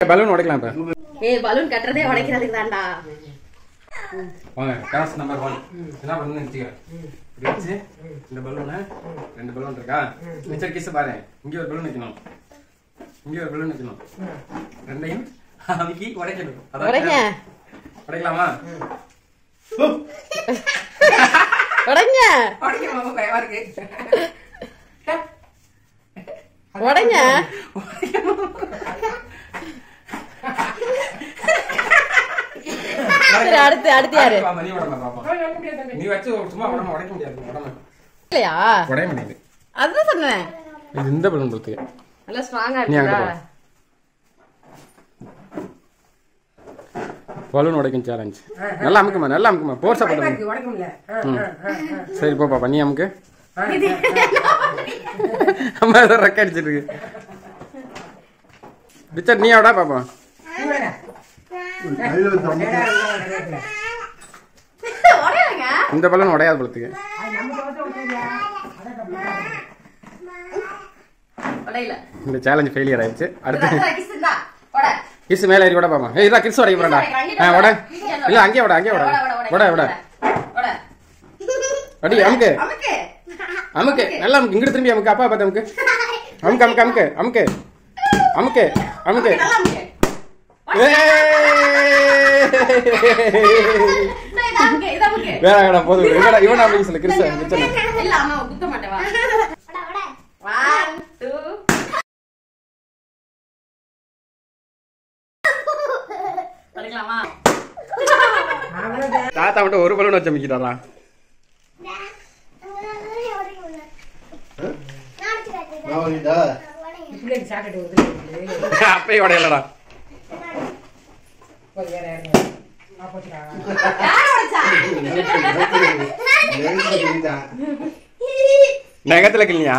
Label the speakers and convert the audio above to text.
Speaker 1: Balloon உடைக்கலாம் இப்ப.
Speaker 2: ஏய் balloon கட்டுறதே உடைக்கிறதுக்கு தான்டா.
Speaker 1: வாங்க டாஸ் நம்பர் ஒன் என்ன பண்ணு வச்சு இந்த பலூனு ரெண்டு பலூன் இருக்கா? மிச்சர் கிஸ் பாரு. இங்க ஒரு பலூன் வைக்கணும் இங்க ஒரு பலூன் வைக்கணும் ரெண்டையும் அமுக்கி உடைக்கணும்.
Speaker 2: உடைங்க.
Speaker 1: உடைக்கலாமா?
Speaker 2: உடைங்க.
Speaker 1: உடைக்கலாமா பயமா இருக்கு.
Speaker 2: உடைங்க. சரி அடுத்து அடுத்து யாரு?
Speaker 1: பாப்பா, நீ உடம்ப பாப்பா நீ வச்சு சும்மா உடம்ப உடைக்க முடியாது உடம்ப.
Speaker 2: இல்லையா?
Speaker 1: உடைய முடியாது.
Speaker 2: அதுதான் சொன்னேன்.
Speaker 1: இது இந்த பலூன்
Speaker 2: நல்லா ஸ்ட்ராங்கா
Speaker 1: உடைக்கும் சேலஞ்ச் நல்லா அமுக்குமா நல்லா அமுக்குமா. போர்ஸா பண்ணுங்க. சரி போப்பா பண்ணி அமுக்கு. அம்மா ஏதோ ரெக்க அடிச்சிட்டு இருக்கு. பிச்சர் நீ எவடா பாப்பா. இந்த பலூன் உடையாது பழத்துக்கு இந்த சேலஞ்ச் ஃபெயிலியர் ஆயிடுச்சு. அடுத்து
Speaker 2: கிஸ்
Speaker 1: மேல ஏறி கூட பாப்பா ஏய் இதா கிஸ் உடைக்க போறடா ஆ உட இல்ல அங்கேயே உட அங்கேயே உட உட உட அடி அமுக்கு.
Speaker 2: அமுக்கு.
Speaker 1: நல்லா அமுக்கு. இங்கிட்டு திரும்பி அமுக்கு. அப்பா பார்த்து அமுக்கு. அமுக்கு அமுக்கு அமுக்கு. அமுக்கு. அமுக்கு. அமுக்கு.
Speaker 2: நல்லா
Speaker 1: வேற போதும் இவனா இவனா அப்படின்னு சொல்லு கிறிஸ்ட கிச்சன
Speaker 2: இல்ல அம்மா குத்த மாட்டேன் வா One, two. படிக்கலாமா
Speaker 3: அவ்வளவுதான்.
Speaker 1: தாத்தா மட்டும் ஒரு பலூன் வச்சு அமைக்கிறாரா
Speaker 4: நான் வாங்கிட்டா?
Speaker 1: நகத்துல கிள்ளியா